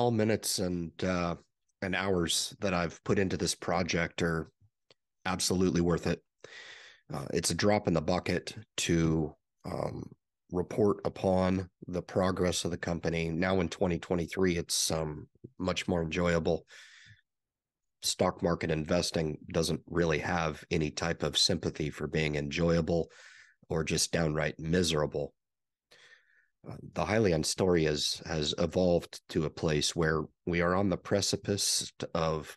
small minutes and uh, and hours that I've put into this project are absolutely worth it. Uh, it's a drop in the bucket to um, report upon the progress of the company. Now in 2023, it's um, much more enjoyable. Stock market investing doesn't really have any type of sympathy for being enjoyable or just downright miserable. Uh, the Hyliion story has has evolved to a place where we are on the precipice of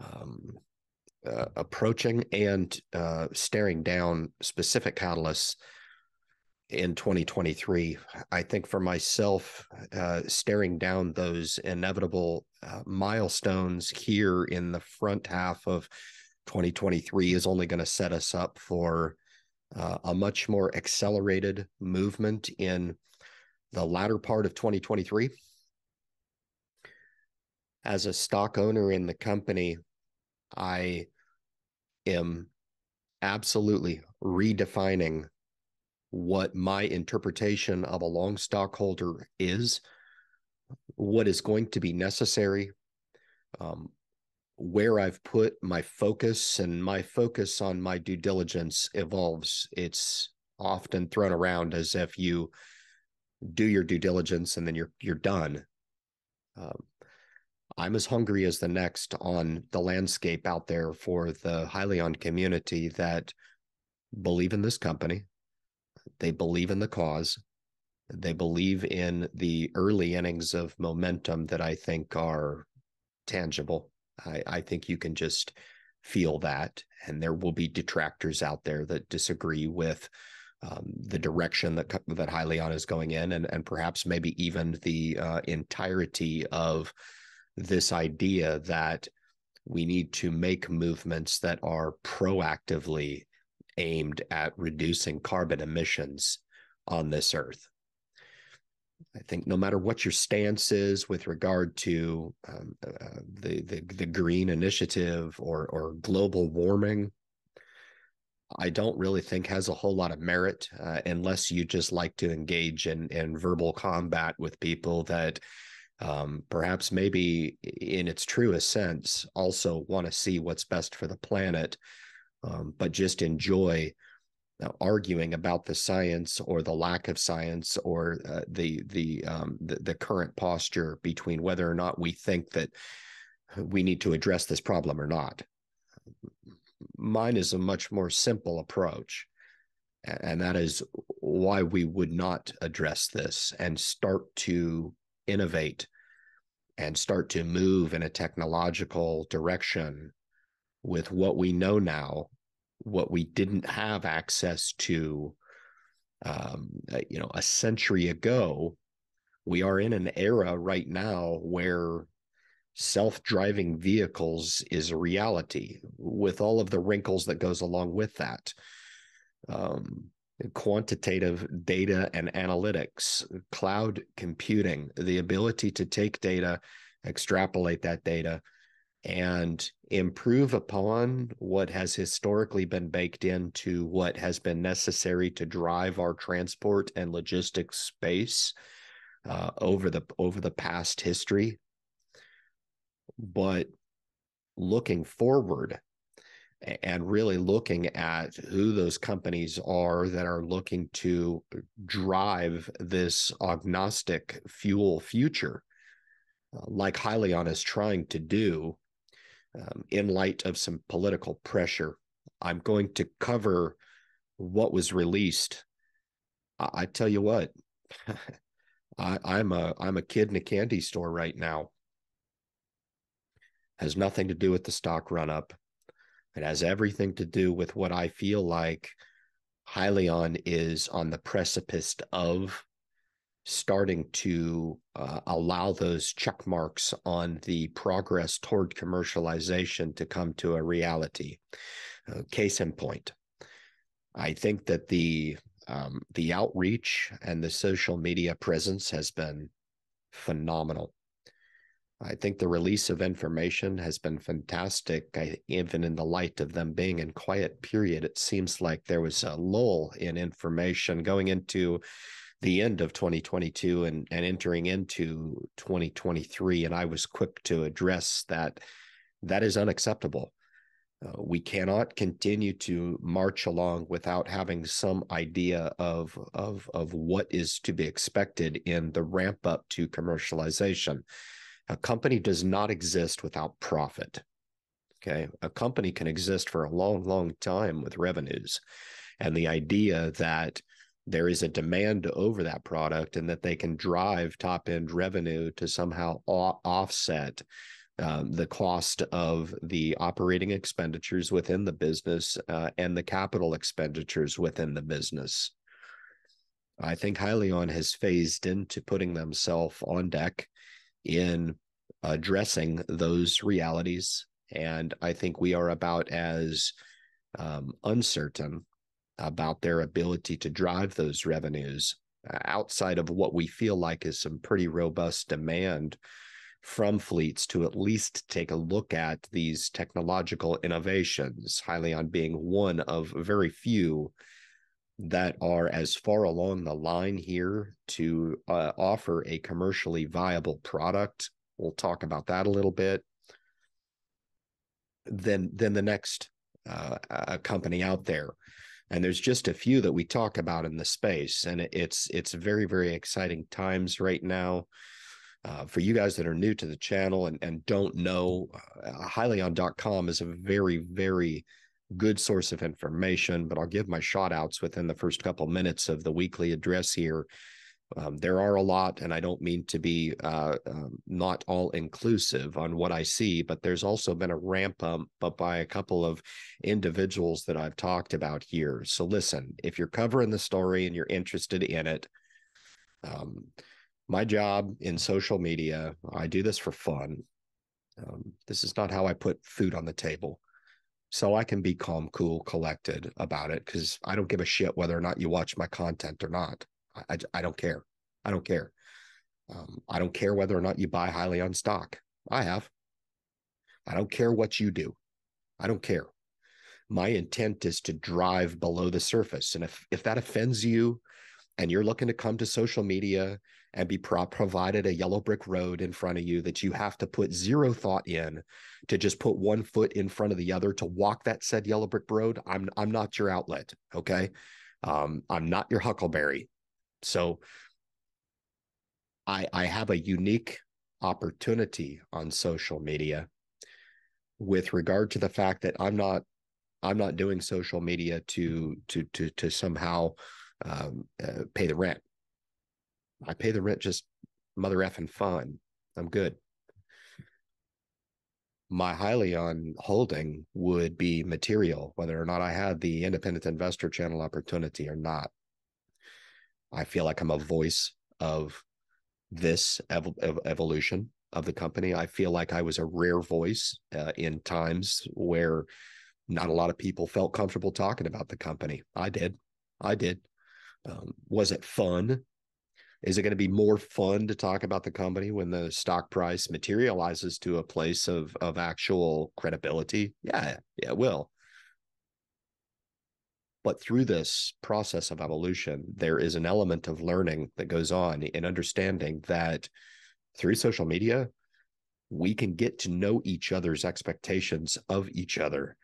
um, uh, approaching and uh, staring down specific catalysts in 2023. I think for myself, uh, staring down those inevitable uh, milestones here in the front half of 2023 is only going to set us up for uh, a much more accelerated movement in the latter part of 2023. As a stock owner in the company, I am absolutely redefining what my interpretation of a long stockholder is, what is going to be necessary, um, where I've put my focus, and my focus on my due diligence evolves. It's often thrown around as if you do your due diligence and then you're you're done. Um, I'm as hungry as the next on the landscape out there for the Hyliion community that believe in this company, they believe in the cause. They believe in the early innings of momentum that I think are tangible. I, I think you can just feel that. And there will be detractors out there that disagree with um, the direction that that Hyliion is going in, and and perhaps maybe even the uh, entirety of this idea that we need to make movements that are proactively aimed at reducing carbon emissions on this earth. I think no matter what your stance is with regard to um, uh, the, the, the green initiative or or global warming, I don't really think has a whole lot of merit uh, unless you just like to engage in in verbal combat with people that um, perhaps maybe in its truest sense also want to see what's best for the planet um, but just enjoy uh, arguing about the science or the lack of science or uh, the the, um, the the current posture between whether or not we think that we need to address this problem or not. Mine is a much more simple approach, and that is why we would not address this and start to innovate and start to move in a technological direction with what we know now, what we didn't have access to, um, uh, you know, a century ago. We are in an era right now where self-driving vehicles is a reality with all of the wrinkles that goes along with that. Um, quantitative data and analytics, cloud computing, the ability to take data, extrapolate that data, and improve upon what has historically been baked into what has been necessary to drive our transport and logistics space uh, over the over the past history but looking forward and really looking at who those companies are that are looking to drive this agnostic fuel future uh, like Hyliion is trying to do um, in light of some political pressure. I'm going to cover what was released. I, I tell you what, I, I'm a I'm a kid in a candy store right now. Has nothing to do with the stock run up. It has everything to do with what I feel like Hyliion is on the precipice of starting to uh, allow those check marks on the progress toward commercialization to come to a reality. Uh, case in point, I think that the um, the outreach and the social media presence has been phenomenal. I think the release of information has been fantastic. I, even in the light of them being in quiet period, it seems like there was a lull in information going into the end of 2022 and, and entering into 2023. And I was quick to address that that is unacceptable. Uh, we cannot continue to march along without having some idea of, of, of what is to be expected in the ramp up to commercialization. A company does not exist without profit. Okay. A company can exist for a long, long time with revenues. And the idea that there is a demand over that product and that they can drive top end revenue to somehow offset um, the cost of the operating expenditures within the business uh, and the capital expenditures within the business. I think Hyliion has phased into putting themselves on deck in addressing those realities. And I think we are about as um, uncertain about their ability to drive those revenues uh, outside of what we feel like is some pretty robust demand from fleets to at least take a look at these technological innovations, Hyliion being one of very few that are as far along the line here to uh, offer a commercially viable product. We'll talk about that a little bit. Then, then the next uh, company out there and there's just a few that we talk about in the space and it's it's very very exciting times right now uh, for you guys that are new to the channel and, and don't know uh, hyliion.com is a very very good source of information but i'll give my shout outs within the first couple minutes of the weekly address here um, there are a lot, and I don't mean to be uh, um, not all inclusive on what I see, but there's also been a ramp up by a couple of individuals that I've talked about here. So listen, if you're covering the story and you're interested in it, um, my job in social media, I do this for fun. Um, this is not how I put food on the table. So I can be calm, cool, collected about it because I don't give a shit whether or not you watch my content or not. I, I don't care. I don't care. Um, I don't care whether or not you buy Hyliion stock. I have. I don't care what you do. I don't care. My intent is to drive below the surface. And if, if that offends you and you're looking to come to social media and be pro- provided a yellow brick road in front of you that you have to put zero thought in to just put one foot in front of the other to walk that said yellow brick road, I'm I'm not your outlet. Okay. Um, I'm not your huckleberry. So I I have a unique opportunity on social media with regard to the fact that I'm not I'm not doing social media to to to to somehow um, uh, pay the rent. I pay the rent just mother effing fun. I'm good. My Hyliion holding would be material, whether or not I had the independent investor channel opportunity or not. I feel like I'm a voice of this ev- ev- evolution of the company. I feel like I was a rare voice uh, in times where not a lot of people felt comfortable talking about the company. I did. I did. Um, was it fun? Is it going to be more fun to talk about the company when the stock price materializes to a place of of actual credibility? Yeah, yeah, it will. But through this process of evolution, there is an element of learning that goes on in understanding that through social media, we can get to know each other's expectations of each other.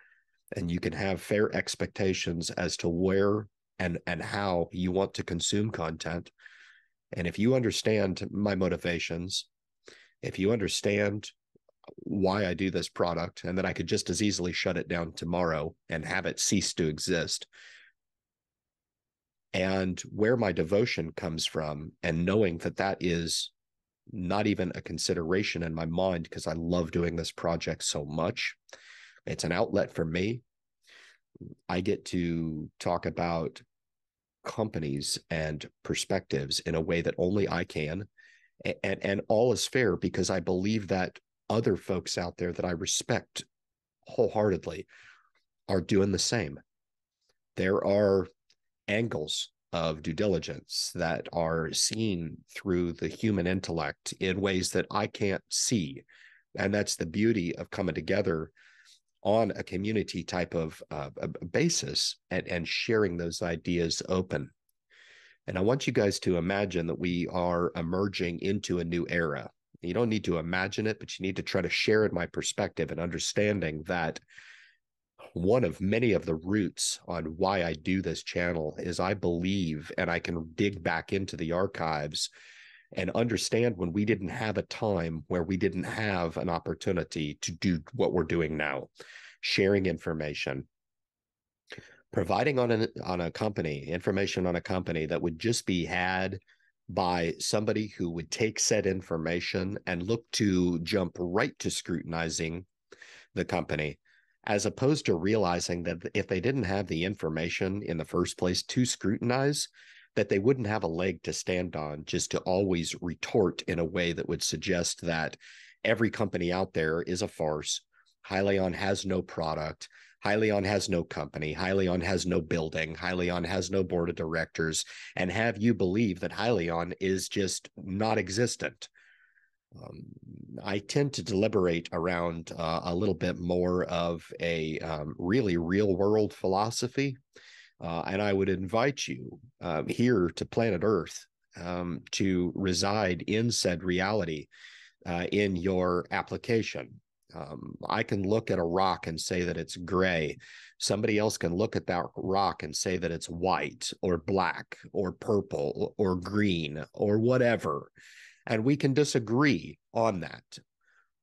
And you can have fair expectations as to where and, and how you want to consume content. And if you understand my motivations, if you understand why I do this product and that I could just as easily shut it down tomorrow and have it cease to exist, and where my devotion comes from and knowing that that is not even a consideration in my mind because I love doing this project so much. It's an outlet for me. I get to talk about companies and perspectives in a way that only I can. And, and all is fair because I believe that other folks out there that I respect wholeheartedly are doing the same. There are angles of due diligence that are seen through the human intellect in ways that I can't see. And that's the beauty of coming together on a community type of uh, basis and, and sharing those ideas open. And I want you guys to imagine that we are emerging into a new era. You don't need to imagine it, but you need to try to share in my perspective and understanding that one of many of the roots on why I do this channel is I believe and I can dig back into the archives and understand when we didn't have a time where we didn't have an opportunity to do what we're doing now. Sharing information. Providing on a on a company information on a company that would just be had by somebody who would take said information and look to jump right to scrutinizing the company as opposed to realizing that if they didn't have the information in the first place to scrutinize that they wouldn't have a leg to stand on just to always retort in a way that would suggest that every company out there is a farce. Hyliion has no product. Hyliion has no company. Hyliion has no building. Hyliion has no board of directors. And have you believe that Hyliion is just not existent. Um, I tend to deliberate around uh, a little bit more of a um, really real world philosophy uh, and I would invite you um, here to planet Earth um, to reside in said reality uh, in your application. Um, I can look at a rock and say that it's gray. Somebody else can look at that rock and say that it's white or black or purple or green or whatever. And we can disagree on that.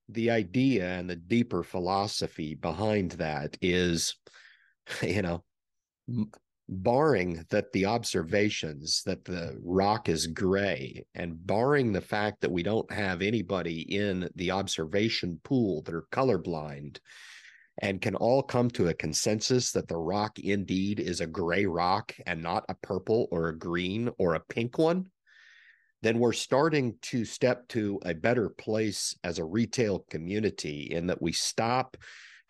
The idea and the deeper philosophy behind that is, you know, barring that the observations that the rock is gray and barring the fact that we don't have anybody in the observation pool that are colorblind and can all come to a consensus that the rock indeed is a gray rock and not a purple or a green or a pink one then we're starting to step to a better place as a retail community in that we stop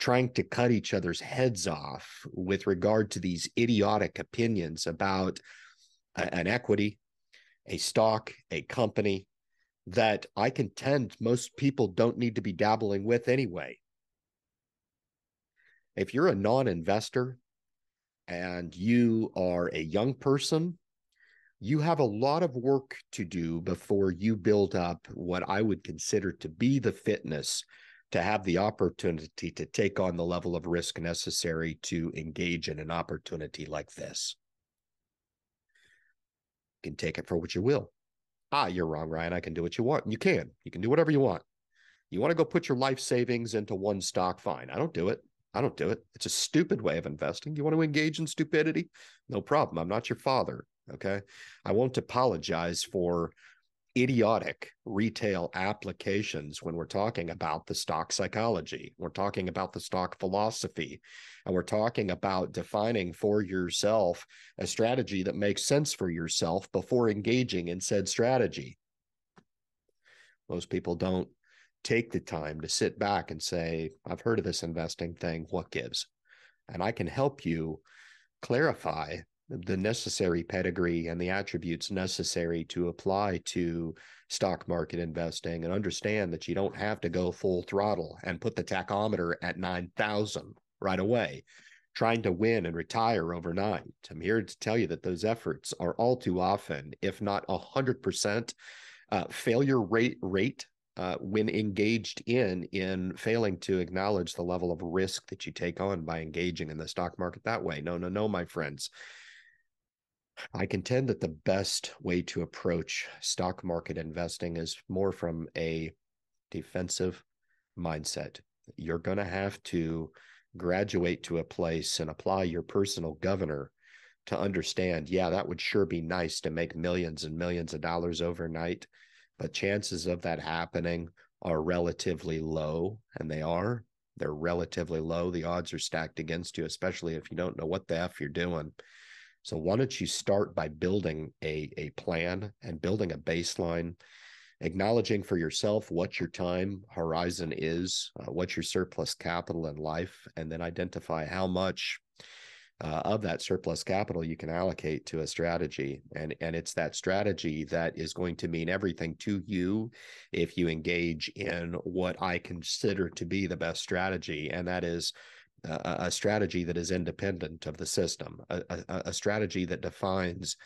trying to cut each other's heads off with regard to these idiotic opinions about a, an equity, a stock, a company that I contend most people don't need to be dabbling with anyway. If you're a non investor and you are a young person, you have a lot of work to do before you build up what I would consider to be the fitness to have the opportunity to take on the level of risk necessary to engage in an opportunity like this. You can take it for what you will. Ah, you're wrong, Ryan. I can do what you want. You can. You can do whatever you want. You want to go put your life savings into one stock? Fine. I don't do it. I don't do it. It's a stupid way of investing. You want to engage in stupidity? No problem. I'm not your father. Okay. I won't apologize for idiotic retail applications when we're talking about the stock psychology. We're talking about the stock philosophy, and we're talking about defining for yourself a strategy that makes sense for yourself before engaging in said strategy. Most people don't take the time to sit back and say, I've heard of this investing thing. What gives? And I can help you clarify the necessary pedigree and the attributes necessary to apply to stock market investing and understand that you don't have to go full throttle and put the tachometer at 9,000 right away, trying to win and retire overnight. I'm here to tell you that those efforts are all too often, if not 100%, uh, failure rate rate uh, when engaged in in failing to acknowledge the level of risk that you take on by engaging in the stock market that way. No, no, no, my friends. I contend that the best way to approach stock market investing is more from a defensive mindset. You're going to have to graduate to a place and apply your personal governor to understand, yeah, that would sure be nice to make millions and millions of dollars overnight, but chances of that happening are relatively low, and they are. They're relatively low. The odds are stacked against you, especially if you don't know what the F you're doing. So why don't you start by building a, a plan and building a baseline, acknowledging for yourself what your time horizon is, uh, what your surplus capital in life, and then identify how much uh, of that surplus capital you can allocate to a strategy. And, and it's that strategy that is going to mean everything to you if you engage in what I consider to be the best strategy. And that is a, a strategy that is independent of the system, a, a, a strategy that defines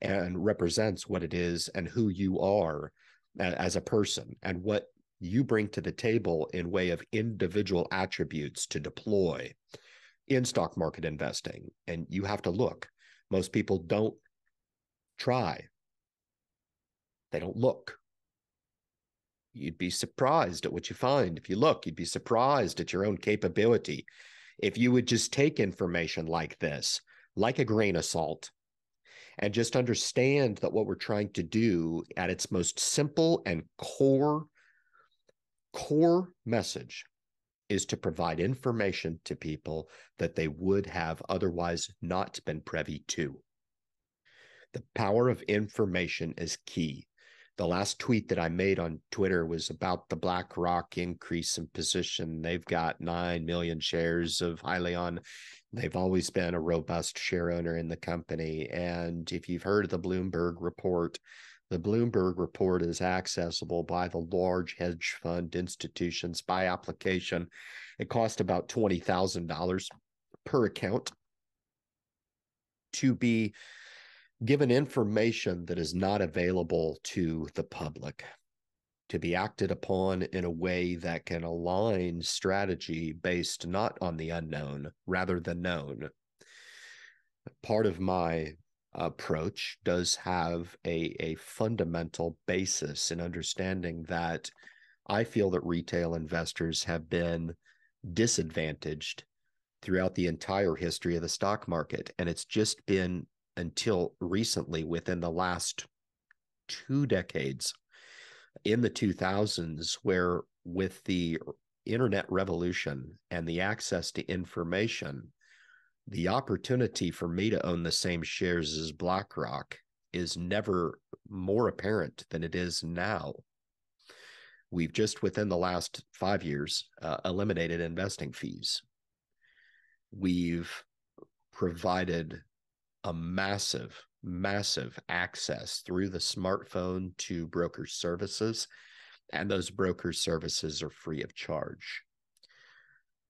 and represents what it is and who you are as a person and what you bring to the table in way of individual attributes to deploy in stock market investing. And you have to look. Most people don't try. They don't look. You'd be surprised at what you find. If you look you'd be surprised at your own capability if you would just take information like this like a grain of salt and just understand that what we're trying to do at its most simple and core core message is to provide information to people that they would have otherwise not been privy to. The power of information is key. The last tweet that I made on Twitter was about the BlackRock increase in position. They've got 9 million shares of Hyliion. They've always been a robust share owner in the company. And if you've heard of the Bloomberg report, the Bloomberg report is accessible by the large hedge fund institutions by application. It costs about $20,000 per account to be given information that is not available to the public, to be acted upon in a way that can align strategy based not on the unknown, rather than known. Part of my approach does have a, a fundamental basis in understanding that I feel that retail investors have been disadvantaged throughout the entire history of the stock market. And it's just been until recently, within the last two decades, in the 2000s, where with the internet revolution and the access to information, the opportunity for me to own the same shares as BlackRock is never more apparent than it is now. We've just within the last five years uh, eliminated investing fees. We've provided a massive, massive access through the smartphone to broker services, and those broker services are free of charge.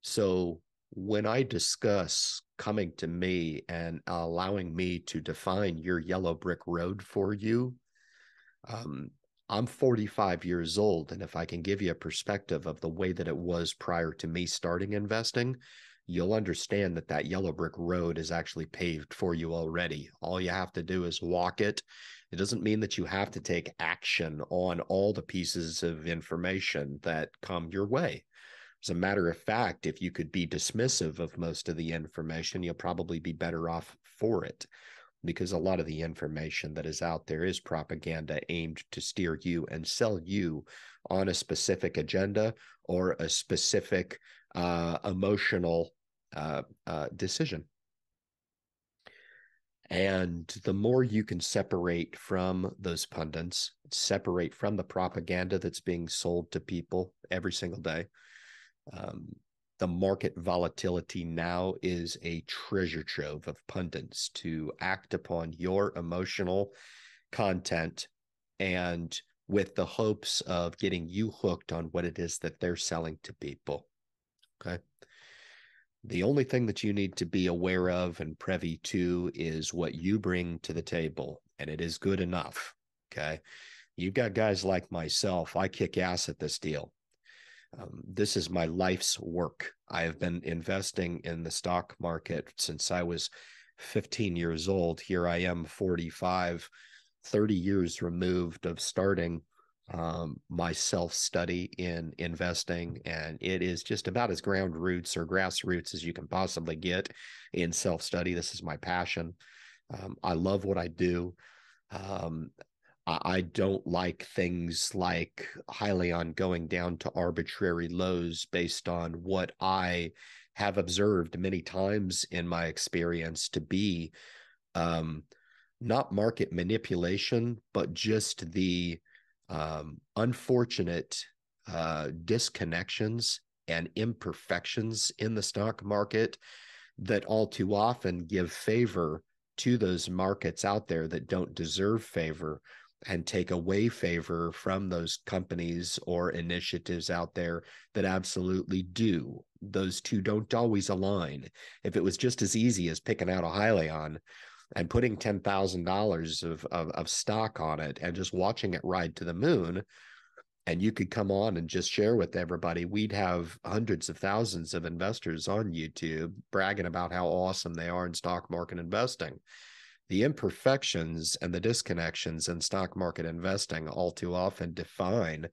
So when I discuss coming to me and allowing me to define your yellow brick road for you, um, I'm 45 years old. And if I can give you a perspective of the way that it was prior to me starting investing, you'll understand that that yellow brick road is actually paved for you already. All you have to do is walk it. It doesn't mean that you have to take action on all the pieces of information that come your way. As a matter of fact, if you could be dismissive of most of the information, you'll probably be better off for it because a lot of the information that is out there is propaganda aimed to steer you and sell you on a specific agenda or a specific uh, emotional uh, uh, decision. And the more you can separate from those pundits, separate from the propaganda that's being sold to people every single day, um, the market volatility now is a treasure trove of pundits to act upon your emotional content and with the hopes of getting you hooked on what it is that they're selling to people. Okay. The only thing that you need to be aware of and privy to is what you bring to the table, and it is good enough. Okay. You've got guys like myself. I kick ass at this deal. Um, this is my life's work. I have been investing in the stock market since I was 15 years old. Here I am, 45, 30 years removed of starting um, my self study in investing. And it is just about as ground roots or grassroots as you can possibly get in self study. This is my passion. Um, I love what I do. Um, I don't like things like Hyliion going down to arbitrary lows based on what I have observed many times in my experience to be um, not market manipulation, but just the um, unfortunate uh, disconnections and imperfections in the stock market that all too often give favor to those markets out there that don't deserve favor and take away favor from those companies or initiatives out there that absolutely do. Those two don't always align. If it was just as easy as picking out a Hyliion, and putting $10,000 of, of, of stock on it and just watching it ride to the moon. And you could come on and just share with everybody. We'd have hundreds of thousands of investors on YouTube bragging about how awesome they are in stock market investing. The imperfections and the disconnections in stock market investing all too often define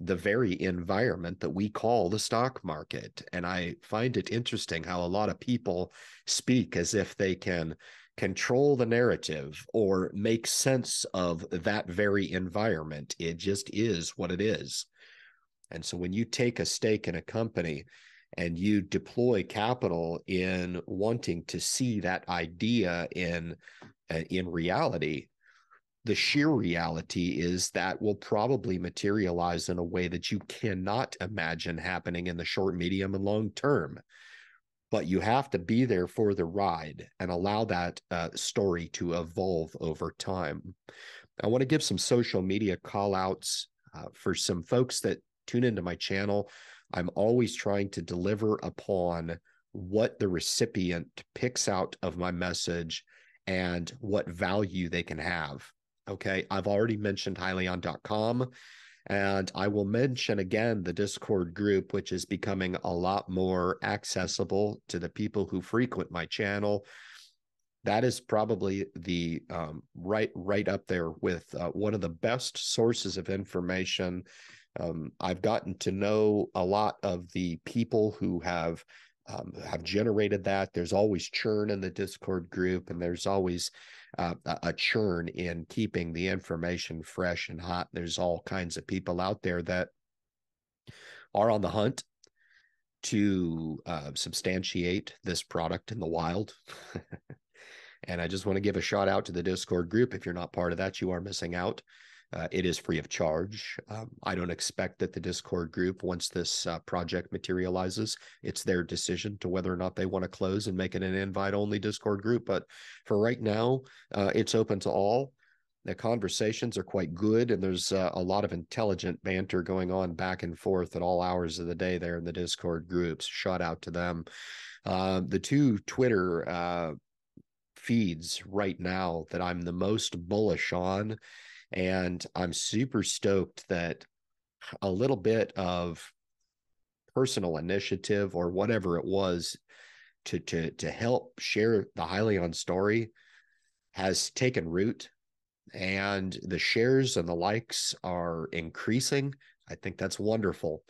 the very environment that we call the stock market. And I find it interesting how a lot of people speak as if they can control the narrative or make sense of that very environment. It just is what it is. And so when you take a stake in a company and you deploy capital in wanting to see that idea in uh, in reality, the sheer reality is that will probably materialize in a way that you cannot imagine happening in the short, medium, and long term. But you have to be there for the ride and allow that uh, story to evolve over time. I want to give some social media call outs uh, for some folks that tune into my channel. I'm always trying to deliver upon what the recipient picks out of my message and what value they can have. Okay. I've already mentioned hyliion.com. And I will mention again the Discord group, which is becoming a lot more accessible to the people who frequent my channel. That is probably the um, right right up there with uh, one of the best sources of information. Um, I've gotten to know a lot of the people who have um, have generated that. There's always churn in the Discord group, and there's always uh, a churn in keeping the information fresh and hot. There's all kinds of people out there that are on the hunt to uh, substantiate this product in the wild. and I just want to give a shout out to the Discord group. If you're not part of that, you are missing out. Uh, it is free of charge. Um, I don't expect that the Discord group, once this uh, project materializes, it's their decision to whether or not they want to close and make it an invite only Discord group. But for right now, uh, it's open to all. The conversations are quite good, and there's uh, a lot of intelligent banter going on back and forth at all hours of the day there in the Discord groups. Shout out to them. Uh, the two Twitter uh, feeds right now that I'm the most bullish on and I'm super stoked that a little bit of personal initiative or whatever it was to to to help share the Hyliion story has taken root and the shares and the likes are increasing. I think that's wonderful.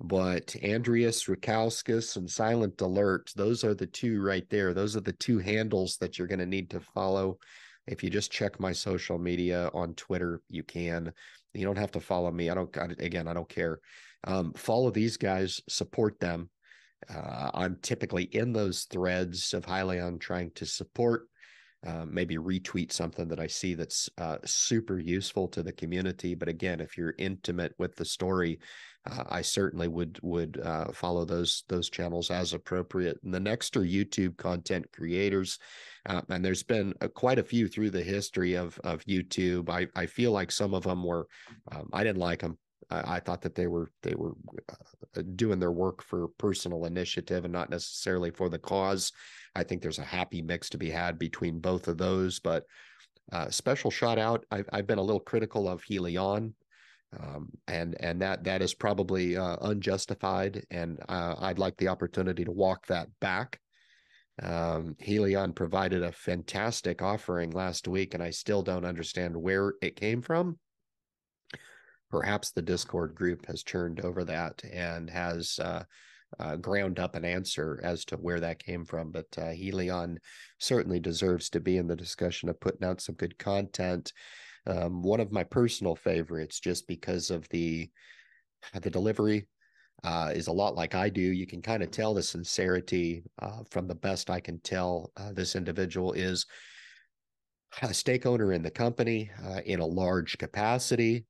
But Andreas Rakauskas and Silent Alert, those are the two right there. Those are the two handles that you're going to need to follow if you just check my social media on Twitter, you can. You don't have to follow me. I don't, again, I don't care. Um, follow these guys, support them. Uh, I'm typically in those threads of Hyliion trying to support, uh, maybe retweet something that I see that's uh, super useful to the community. But again, if you're intimate with the story, uh, I certainly would would uh, follow those those channels as appropriate. And the next are YouTube content creators, uh, and there's been uh, quite a few through the history of of YouTube. I I feel like some of them were um, I didn't like them. I, I, thought that they were they were uh, doing their work for personal initiative and not necessarily for the cause. I think there's a happy mix to be had between both of those, but. Uh, special shout out. I've, I've been a little critical of Hyliion um, and and that that is probably uh, unjustified. And uh, I'd like the opportunity to walk that back. Um, Hyliion provided a fantastic offering last week, and I still don't understand where it came from. Perhaps the Discord group has churned over that and has uh, uh, ground up an answer as to where that came from. But uh, Hyliion certainly deserves to be in the discussion of putting out some good content. Um, one of my personal favorites, just because of the the delivery, uh, is a lot like I do. You can kind of tell the sincerity uh, from the best I can tell. Uh, this individual is a stake owner in the company uh, in a large capacity,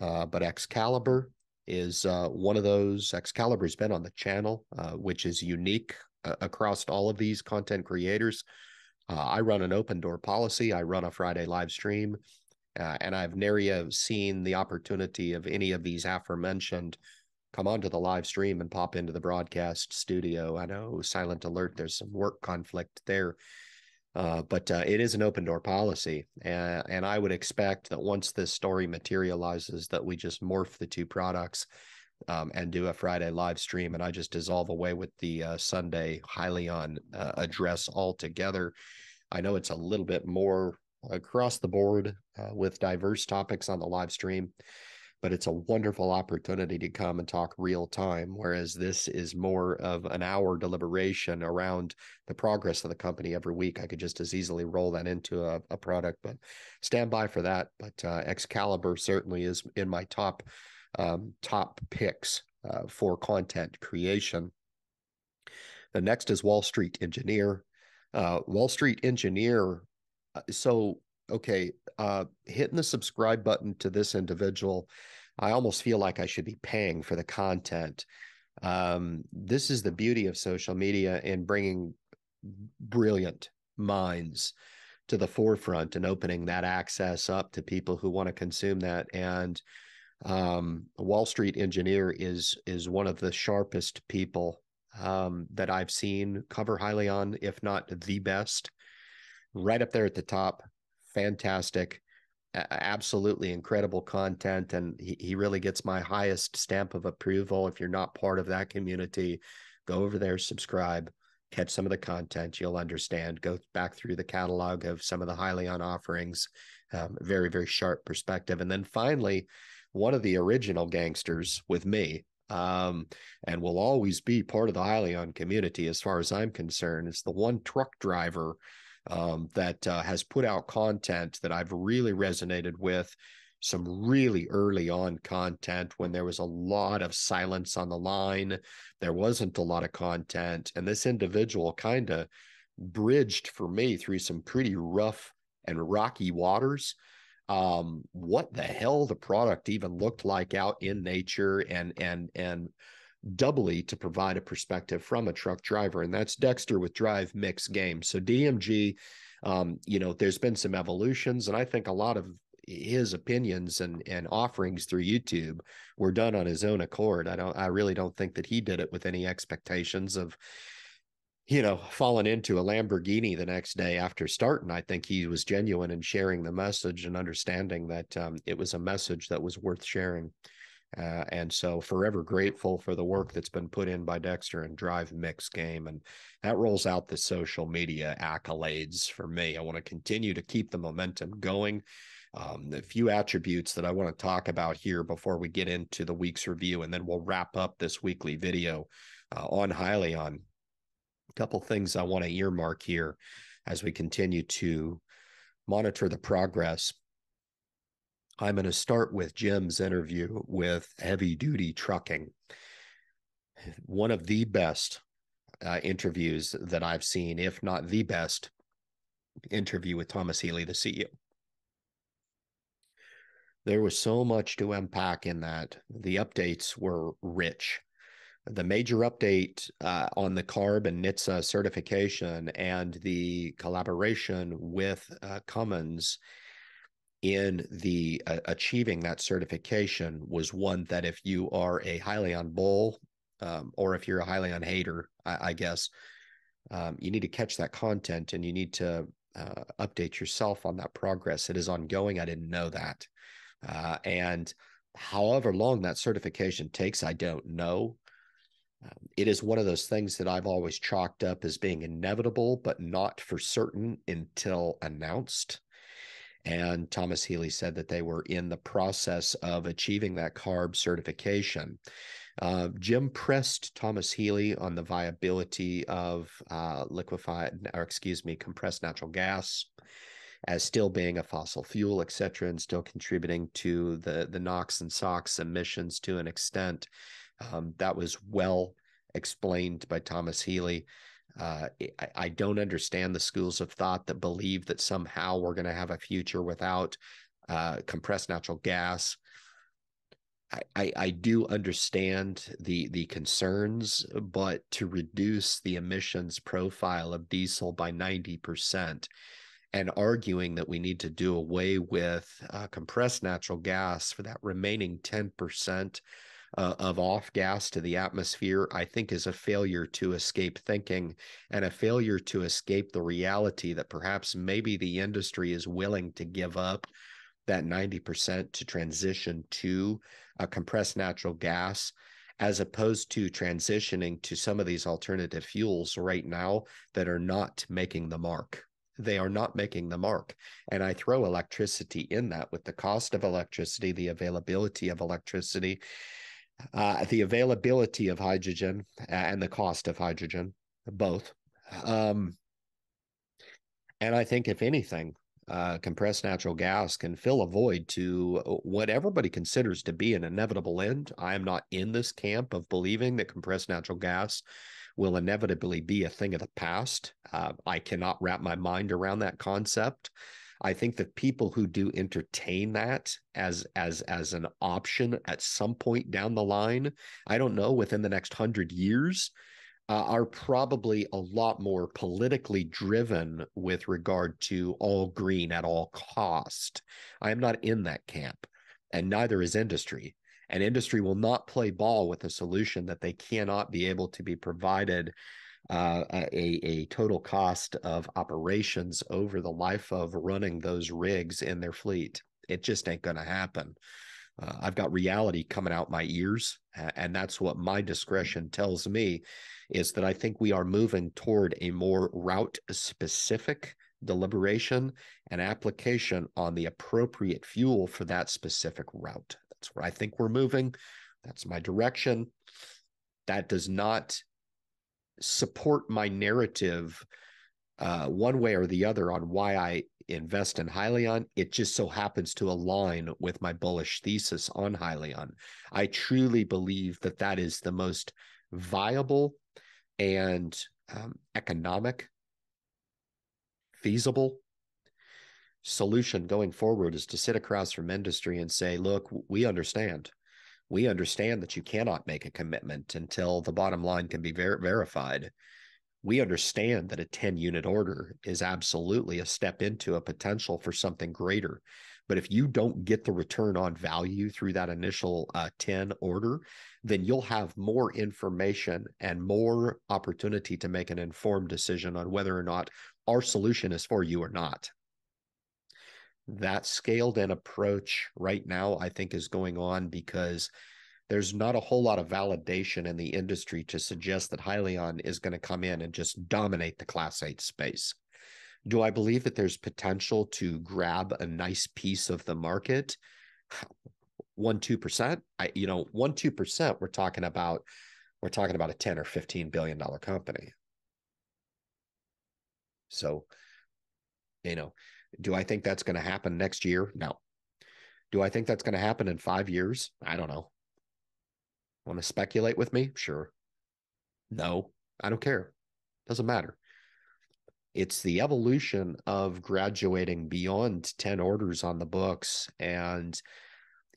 uh, but Excalibur is uh, one of those. Excalibur's been on the channel, which is unique across all of these content creators. Uh, I run an open door policy. I run a Friday live stream, uh, and I've nary seen the opportunity of any of these aforementioned come onto the live stream and pop into the broadcast studio. I know Silent Alert, there's some work conflict there. Uh, but uh, it is an open door policy, and, and I would expect that once this story materializes, that we just morph the two products um, and do a Friday live stream, and I just dissolve away with the uh, Sunday Hyliion uh, address altogether. I know it's a little bit more across the board uh, with diverse topics on the live stream, but it's a wonderful opportunity to come and talk real time. Whereas this is more of an hour deliberation around the progress of the company every week. I could just as easily roll that into a, a product, but stand by for that. But uh, Excalibur certainly is in my top um, top picks uh, for content creation. The next is Wall Street Engineer. Uh, Wall Street Engineer. Uh, so, okay, uh, hitting the subscribe button to this individual, I almost feel like I should be paying for the content. Um, this is the beauty of social media in bringing brilliant minds to the forefront and opening that access up to people who want to consume that. And um, Wall Street Engineer is is one of the sharpest people um, that I've seen cover Hyliion, if not the best. Right up there at the top, fantastic, absolutely incredible content, and he, he really gets my highest stamp of approval. If you're not part of that community, go over there, subscribe, catch some of the content. You'll understand. Go back through the catalog of some of the Hyliion offerings. Um, very very sharp perspective, and then finally one of the original gangsters with me um, and will always be part of the Hyliion community as far as I'm concerned. It's the one truck driver um, that uh, has put out content that I've really resonated with. Some really early on content when there was a lot of silence on the line. There wasn't a lot of content. And this individual kind of bridged for me through some pretty rough and rocky waters um, what the hell the product even looked like out in nature and and and doubly to provide a perspective from a truck driver and that's dexter with drive mix game so dmg um, you know there's been some evolutions and i think a lot of his opinions and and offerings through youtube were done on his own accord. I don't i really don't think that he did it with any expectations of you know, falling into a Lamborghini the next day after starting. I think he was genuine in sharing the message and understanding that um, it was a message that was worth sharing. Uh, and so forever grateful for the work that's been put in by Dexter and Drive Mix Game. And that rolls out the social media accolades for me. I want to continue to keep the momentum going. Um, a few attributes that I want to talk about here before we get into the week's review, and then we'll wrap up this weekly video uh, on Hyliion a couple things I want to earmark here as we continue to monitor the progress. I'm going to start with Jim's interview with heavy duty trucking. One of the best uh, interviews that I've seen, if not the best interview with Thomas Healy, the CEO. There was so much to unpack in that. The updates were rich the major update uh, on the CARB and NHTSA certification and the collaboration with uh, Cummins in the uh, achieving that certification was one that if you are a Hyliion bull um, or if you're a Hyliion hater, I, I guess um, you need to catch that content and you need to uh, update yourself on that progress. It is ongoing. I didn't know that. Uh, and however long that certification takes, I don't know. Um, it is one of those things that I've always chalked up as being inevitable, but not for certain until announced. And Thomas Healy said that they were in the process of achieving that CARB certification. Uh, Jim pressed Thomas Healy on the viability of uh, liquefied, or excuse me, compressed natural gas as still being a fossil fuel, et cetera, and still contributing to the, the NOx and SOx emissions to an extent. Um, that was well explained by Thomas Healy. Uh, I, I, don't understand the schools of thought that believe that somehow we're going to have a future without uh, compressed natural gas. I, I, do understand the the concerns, but to reduce the emissions profile of diesel by ninety percent, and arguing that we need to do away with uh, compressed natural gas for that remaining ten percent uh, of off gas to the atmosphere, I think is a failure to escape thinking and a failure to escape the reality that perhaps maybe the industry is willing to give up that 90% to transition to a compressed natural gas as opposed to transitioning to some of these alternative fuels right now that are not making the mark. They are not making the mark. And I throw electricity in that with the cost of electricity, the availability of electricity, uh, the availability of hydrogen, and the cost of hydrogen, both. Um, and I think, if anything, uh, compressed natural gas can fill a void to uh, what everybody considers to be an inevitable end. I am not in this camp of believing that compressed natural gas will inevitably be a thing of the past. Uh, I cannot wrap my mind around that concept. I think that people who do entertain that as as as an option at some point down the line, I don't know within the next hundred years, uh, are probably a lot more politically driven with regard to all green at all cost. I am not in that camp, and neither is industry. And industry will not play ball with a solution that they cannot be able to be provided uh, a, a total cost of operations over the life of running those rigs in their fleet. It just ain't going to happen. Uh, I've got reality coming out my ears, and that's what my discretion tells me is that I think we are moving toward a more route specific deliberation and application on the appropriate fuel for that specific route. That's where I think we're moving. That's my direction. That does not support my narrative uh, one way or the other on why I invest in Hyliion. It just so happens to align with my bullish thesis on Hyliion. I truly believe that that is the most viable and um, economic, feasible solution going forward is to sit across from industry and say, look, we understand. We understand that you cannot make a commitment until the bottom line can be ver- verified we understand that a 10 unit order is absolutely a step into a potential for something greater. But if you don't get the return on value through that initial uh, 10 order, then you'll have more information and more opportunity to make an informed decision on whether or not our solution is for you or not. That scaled in approach right now, I think, is going on because there's not a whole lot of validation in the industry to suggest that Hyliion is going to come in and just dominate the Class 8 space. Do I believe that there's potential to grab a nice piece of the market? One, two percent. I, you know, one, two percent, we're talking about we're talking about a 10 or 15 billion dollar company. So, you know, do I think that's going to happen next year? No. Do I think that's going to happen in five years? I don't know. Want to speculate with me? Sure. No, I don't care. Doesn't matter. It's the evolution of graduating beyond 10 orders on the books and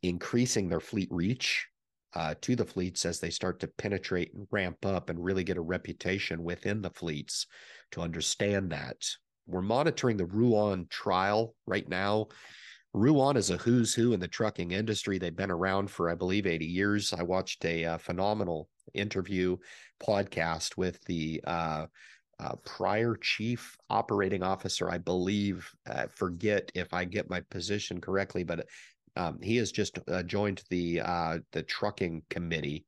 increasing their fleet reach uh, to the fleets as they start to penetrate and ramp up and really get a reputation within the fleets to understand that. We're monitoring the Ruan trial right now Ruan is a who's who in the trucking industry. They've been around for, I believe, 80 years. I watched a, uh, phenomenal interview podcast with the uh, uh, prior chief operating officer, I believe. Forget if I get my position correctly, but um, he has just uh, joined the uh, the trucking committee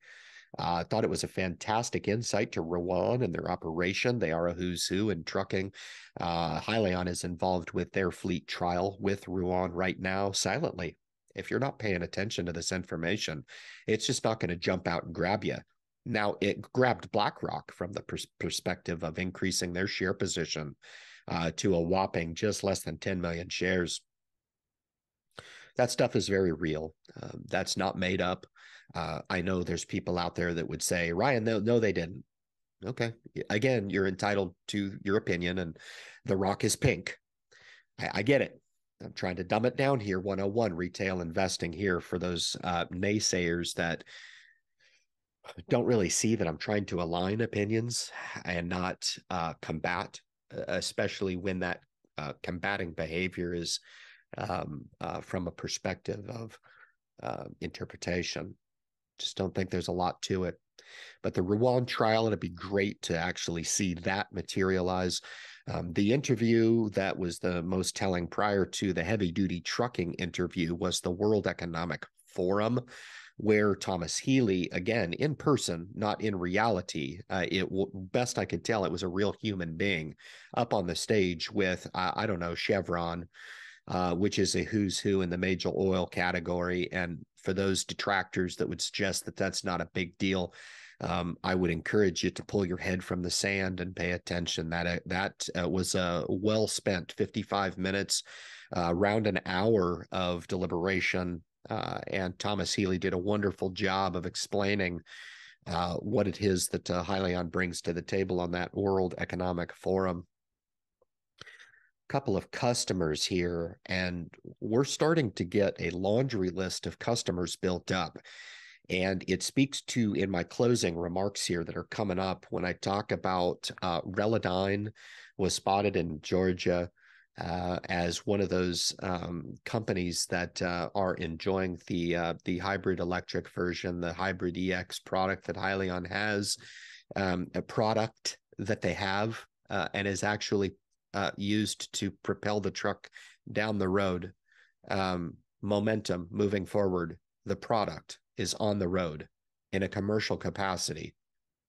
I uh, thought it was a fantastic insight to Ruan and their operation. They are a who's who in trucking. Uh, Hyliion is involved with their fleet trial with Ruan right now, silently. If you're not paying attention to this information, it's just not going to jump out and grab you. Now, it grabbed BlackRock from the pers- perspective of increasing their share position uh, to a whopping just less than 10 million shares. That stuff is very real. Um, that's not made up. Uh, I know there's people out there that would say, Ryan, no, no, they didn't. Okay. Again, you're entitled to your opinion, and the rock is pink. I, I get it. I'm trying to dumb it down here 101 retail investing here for those uh, naysayers that don't really see that I'm trying to align opinions and not uh, combat, especially when that uh, combating behavior is um, uh, from a perspective of uh, interpretation. Just don't think there's a lot to it. But the Ruan trial, it'd be great to actually see that materialize. Um, the interview that was the most telling prior to the heavy duty trucking interview was the World Economic Forum, where Thomas Healy, again in person, not in reality, uh, it best I could tell, it was a real human being up on the stage with uh, I don't know Chevron, uh, which is a who's who in the major oil category, and for those detractors that would suggest that that's not a big deal um, I would encourage you to pull your head from the sand and pay attention. That uh, that uh, was a well spent 55 minutes, uh, around an hour of deliberation. Uh, and Thomas Healy did a wonderful job of explaining uh, what it is that uh, brings to the table on that World Economic Forum couple of customers here and we're starting to get a laundry list of customers built up. And it speaks to, in my closing remarks here that are coming up, when I talk about uh, Relodyne was spotted in Georgia uh, as one of those um, companies that uh, are enjoying the uh, the hybrid electric version, the hybrid EX product that Hyliion has, um, a product that they have uh, and is actually uh, used to propel the truck down the road. Um, momentum moving forward, the product is on the road in a commercial capacity.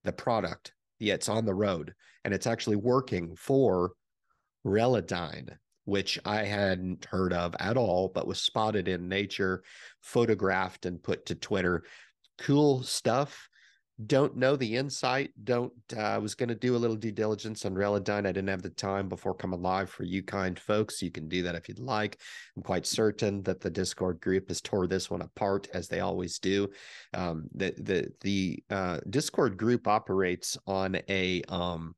The product, yeah, it's on the road and it's actually working for Relodyne, which I hadn't heard of at all, but was spotted in nature, photographed, and put to Twitter. Cool stuff don't know the insight don't uh, i was going to do a little due diligence on Relodyne. i didn't have the time before coming live for you kind folks you can do that if you'd like. I'm quite certain that the discord group has tore this one apart as they always do. Um, the the the uh, discord group operates on a um,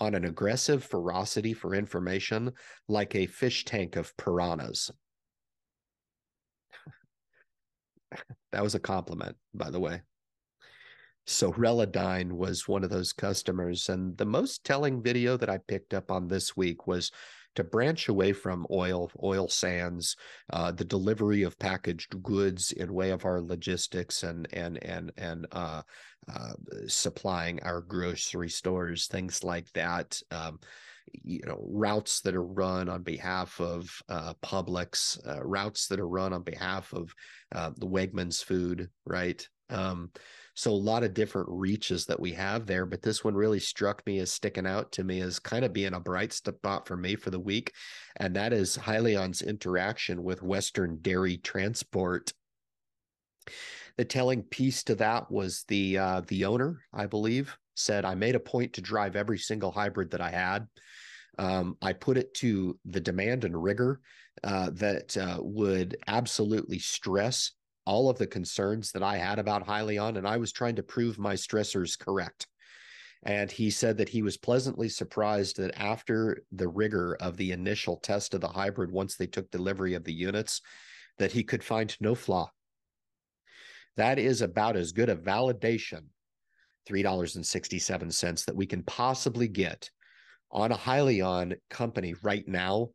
on an aggressive ferocity for information like a fish tank of piranhas. That was a compliment by the way so Relodyne was one of those customers. And the most telling video that I picked up on this week was to branch away from oil, oil sands, uh, the delivery of packaged goods in way of our logistics and and and and uh, uh, supplying our grocery stores, things like that. Um, you know, routes that are run on behalf of uh, Publix, uh, routes that are run on behalf of uh, the Wegmans food, right? Um, so a lot of different reaches that we have there, but this one really struck me as sticking out to me as kind of being a bright spot for me for the week, and that is Hyliion's interaction with Western Dairy Transport. The telling piece to that was the uh, the owner, I believe, said I made a point to drive every single hybrid that I had. Um, I put it to the demand and rigor uh, that uh, would absolutely stress all of the concerns that I had about Hyliion, and I was trying to prove my stressors correct. And he said that he was pleasantly surprised that after the rigor of the initial test of the hybrid, once they took delivery of the units, that he could find no flaw. That is about as good a validation, $3.67, that we can possibly get on a Hyliion company right now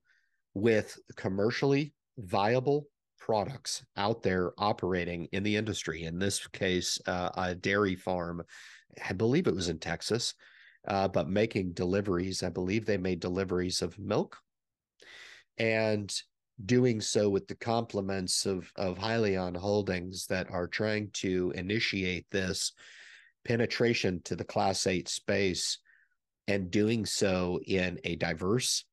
with commercially viable products out there operating in the industry. In this case, uh, a dairy farm, I believe it was in Texas, uh, but making deliveries. I believe they made deliveries of milk and doing so with the compliments of, of Hyliion Holdings that are trying to initiate this penetration to the Class 8 space and doing so in a diverse,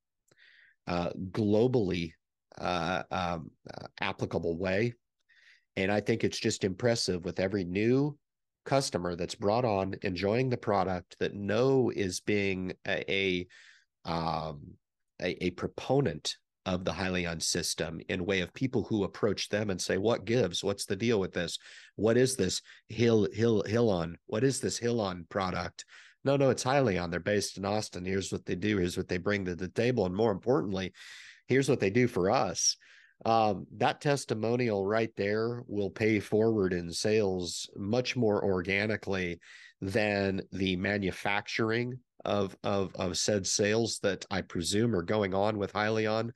uh, globally uh, um, uh, applicable way. And I think it's just impressive with every new customer that's brought on enjoying the product that know is being a a, um, a, a proponent of the Hyliion system in way of people who approach them and say, "What gives? What's the deal with this? What is this Hill Hill Hillon? What is this Hillon product?" No, no, it's Hyliion. They're based in Austin. Here's what they do. Here's what they bring to the table, and more importantly, here's what they do for us um, that testimonial right there will pay forward in sales much more organically than the manufacturing of of of said sales that I presume are going on with Hyliion.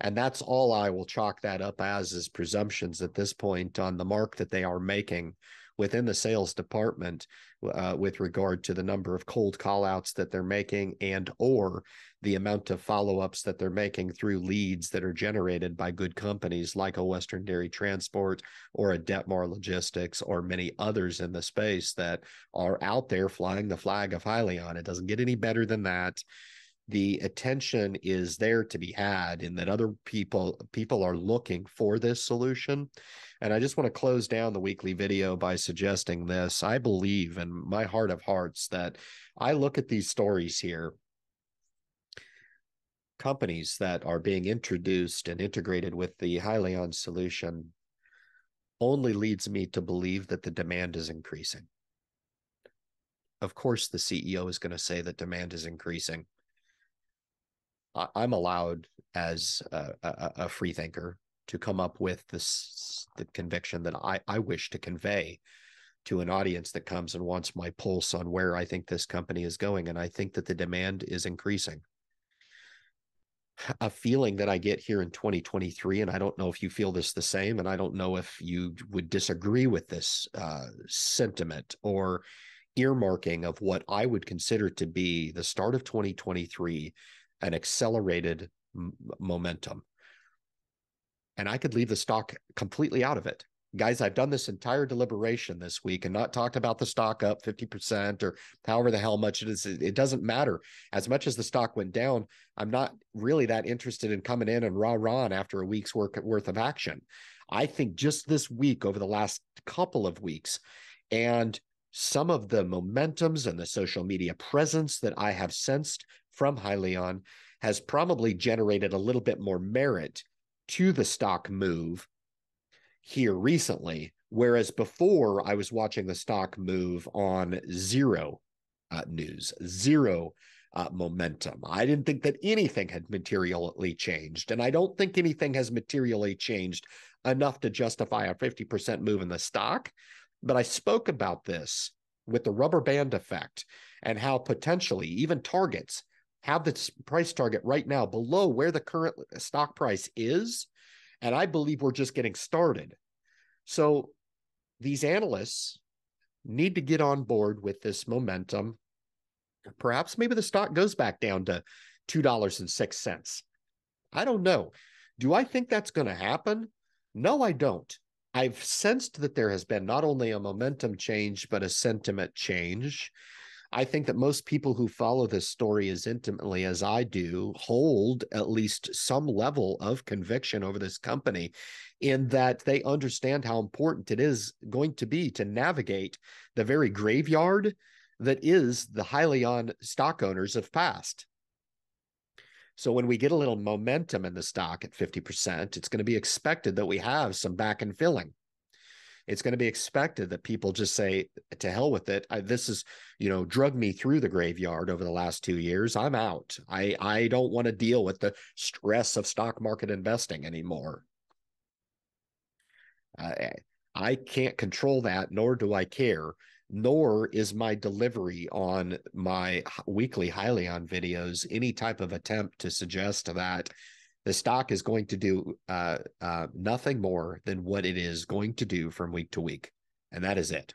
And that's all I will chalk that up as is presumptions at this point on the mark that they are making within the sales department uh, with regard to the number of cold callouts that they're making and or the amount of follow-ups that they're making through leads that are generated by good companies like a Western Dairy Transport or a Detmar Logistics or many others in the space that are out there flying the flag of Hyliion. It doesn't get any better than that the attention is there to be had in that other people people are looking for this solution and i just want to close down the weekly video by suggesting this i believe in my heart of hearts that i look at these stories here companies that are being introduced and integrated with the Hyliion solution only leads me to believe that the demand is increasing. Of course, the CEO is going to say that demand is increasing. I'm allowed as a, a, a free thinker to come up with this the conviction that I, I wish to convey to an audience that comes and wants my pulse on where I think this company is going. And I think that the demand is increasing. A feeling that I get here in 2023, and I don't know if you feel this the same, and I don't know if you would disagree with this uh, sentiment or earmarking of what I would consider to be the start of 2023 an accelerated m- momentum. And I could leave the stock completely out of it. Guys, I've done this entire deliberation this week and not talked about the stock up 50% or however the hell much it is. It doesn't matter. As much as the stock went down, I'm not really that interested in coming in and rah rah after a week's work worth of action. I think just this week, over the last couple of weeks, and some of the momentums and the social media presence that I have sensed from Hyliion has probably generated a little bit more merit to the stock move here recently. Whereas before, I was watching the stock move on zero uh, news, zero uh, momentum. I didn't think that anything had materially changed. And I don't think anything has materially changed enough to justify a 50% move in the stock. But I spoke about this with the rubber band effect and how potentially even targets have the price target right now below where the current uh, stock price is. And I believe we're just getting started. So these analysts need to get on board with this momentum. Perhaps maybe the stock goes back down to $2.06. I don't know. Do I think that's going to happen? No, I don't. I've sensed that there has been not only a momentum change, but a sentiment change. I think that most people who follow this story as intimately as I do hold at least some level of conviction over this company in that they understand how important it is going to be to navigate the very graveyard that is the Hyliion stock owners of past. So when we get a little momentum in the stock at 50%, it's going to be expected that we have some back and filling it's going to be expected that people just say to hell with it. I, this is you know drug me through the graveyard over the last two years. I'm out. I i don't want to deal with the stress of stock market investing anymore. I i can't control that nor do i care nor is my delivery on my weekly Hyliion videos any type of attempt to suggest that the stock is going to do uh, uh, nothing more than what it is going to do from week to week. And that is it.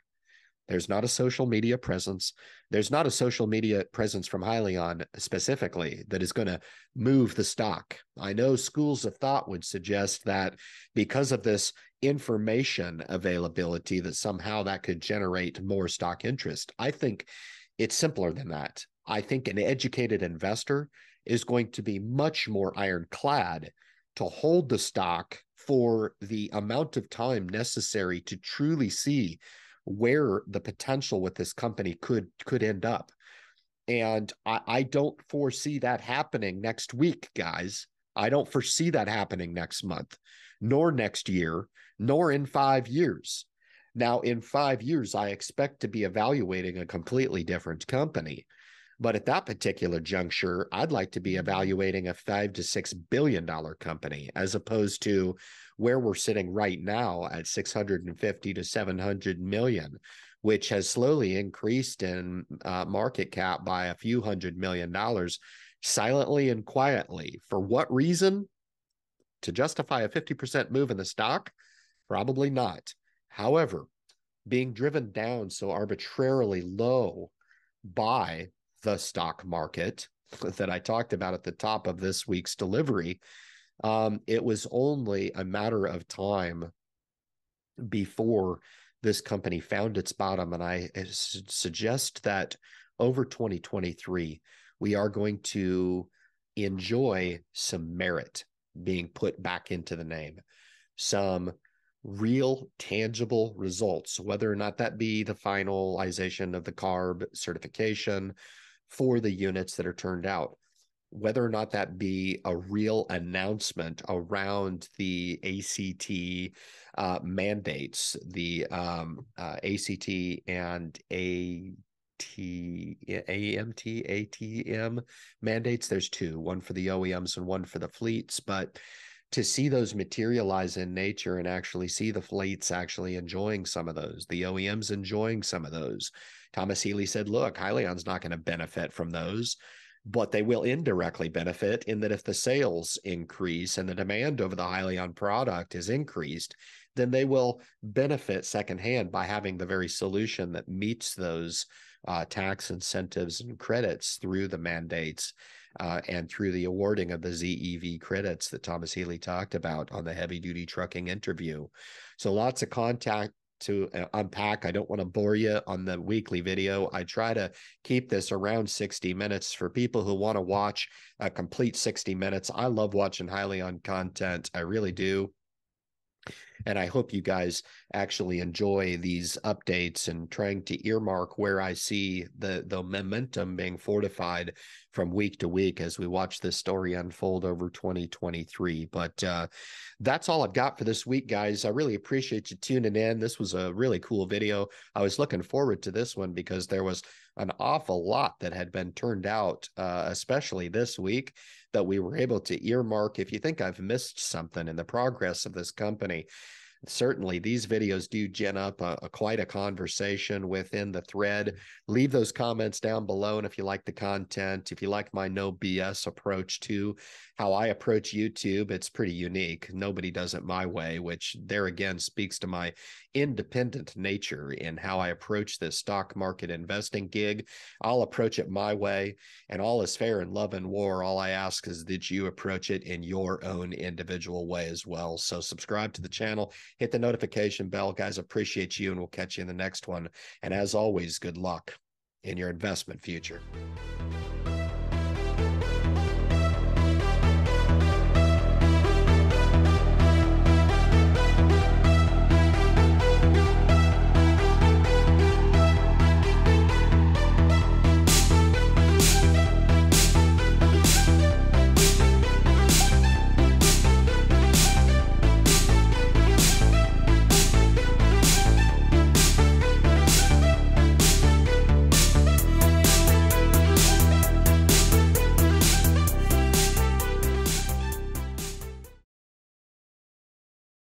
There's not a social media presence. There's not a social media presence from Hyliion specifically that is going to move the stock. I know schools of thought would suggest that because of this information availability, that somehow that could generate more stock interest. I think it's simpler than that. I think an educated investor is going to be much more ironclad to hold the stock for the amount of time necessary to truly see where the potential with this company could could end up. And I, I don't foresee that happening next week, guys. I don't foresee that happening next month, nor next year, nor in five years. Now, in five years, I expect to be evaluating a completely different company. But at that particular juncture, I'd like to be mm-hmm. evaluating a five to six billion dollar company as opposed to where we're sitting right now at 650 to 700 million, which has slowly increased in uh, market cap by a few hundred million dollars silently and quietly. For what reason? To justify a 50% move in the stock? Probably not. However, being driven down so arbitrarily low by the stock market that I talked about at the top of this week's delivery, um, it was only a matter of time before this company found its bottom. And I suggest that over 2023, we are going to enjoy some merit being put back into the name, some real tangible results, whether or not that be the finalization of the CARB certification for the units that are turned out, whether or not that be a real announcement around the ACT uh, mandates, the um, uh, ACT and A T AMT ATM mandates. There's two, one for the OEMs and one for the fleets, but to see those materialize in nature and actually see the fleets actually enjoying some of those, the OEMs enjoying some of those. Thomas Healy said, look, Hyliion's not going to benefit from those, but they will indirectly benefit in that if the sales increase and the demand over the Hyliion product is increased, then they will benefit secondhand by having the very solution that meets those uh, tax incentives and credits through the mandates uh, and through the awarding of the ZEV credits that Thomas Healy talked about on the heavy duty trucking interview. So lots of contact to uh, unpack. I don't want to bore you on the weekly video. I try to keep this around 60 minutes for people who want to watch a complete 60 minutes. I love watching Hyliion content. I really do. And I hope you guys actually enjoy these updates and trying to earmark where I see the the momentum being fortified from week to week as we watch this story unfold over 2023. But uh, that's all I've got for this week, guys. I really appreciate you tuning in. This was a really cool video. I was looking forward to this one because there was an awful lot that had been turned out, uh, especially this week, that we were able to earmark. If you think I've missed something in the progress of this company, certainly these videos do gen up a, a, quite a conversation within the thread. Mm-hmm. Leave those comments down below and if you like the content if you like my no bs approach to how i approach youtube it's pretty unique nobody does it my way which there again speaks to my independent nature in how i approach this stock market investing gig i'll approach it my way and all is fair in love and war all i ask is that you approach it in your own individual way as well so subscribe to the channel hit the notification bell. Guys, appreciate you, and we'll catch you in the next one. And as always, good luck in your investment future.